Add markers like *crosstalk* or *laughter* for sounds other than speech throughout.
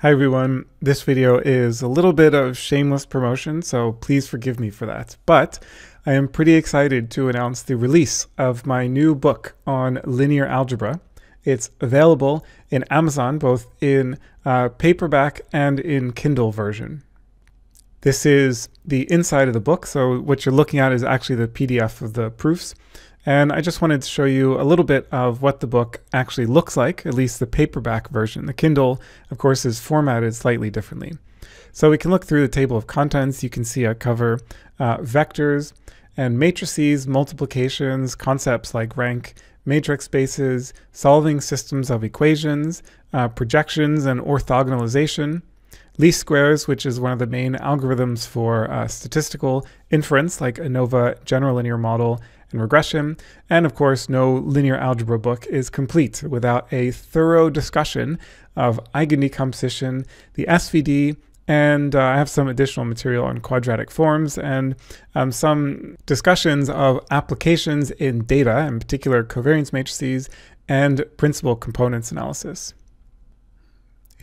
Hi everyone, this video is a little bit of shameless promotion, so please forgive me for that. But I am pretty excited to announce the release of my new book on linear algebra. It's available in Amazon, both in uh, paperback and in Kindle version. This is the inside of the book, so what you're looking at is actually the PDF of the proofs. And I just wanted to show you a little bit of what the book actually looks like, at least the paperback version. The Kindle, of course, is formatted slightly differently. So we can look through the table of contents. You can see I cover uh, vectors and matrices, multiplications, concepts like rank, matrix spaces, solving systems of equations, uh, projections and orthogonalization, least squares, which is one of the main algorithms for uh, statistical inference, like ANOVA general linear model, and regression. And of course, no linear algebra book is complete without a thorough discussion of eigendecomposition, the SVD, and uh, I have some additional material on quadratic forms and um, some discussions of applications in data, in particular covariance matrices and principal components analysis.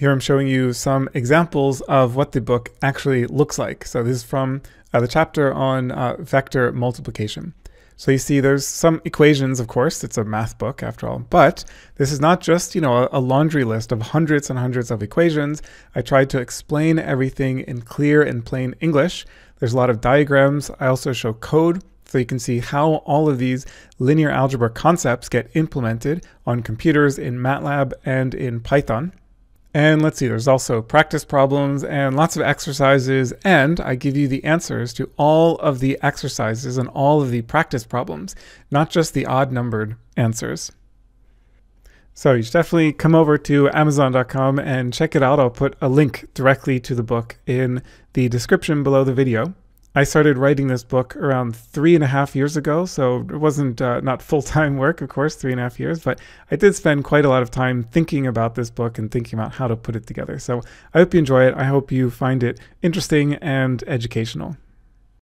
Here I'm showing you some examples of what the book actually looks like. So this is from uh, the chapter on uh, vector multiplication. So you see there's some equations, of course, it's a math book after all, but this is not just, you know, a, laundry list of hundreds and hundreds of equations. I tried to explain everything in clear and plain English. There's a lot of diagrams. I also show code so you can see how all of these linear algebra concepts get implemented on computers in MATLAB and in Python. And let's see, there's also practice problems and lots of exercises, and I give you the answers to all of the exercises and all of the practice problems, not just the odd numbered answers. So you should definitely come over to Amazon.com and check it out. I'll put a link directly to the book in the description below the video. I started writing this book around three and a half years ago, so it wasn't uh, not full time *laughs* work, of course, three and a half years, but I did spend quite a lot of time thinking about this book and thinking about how to put it together. So I hope you enjoy it. I hope you find it interesting and educational.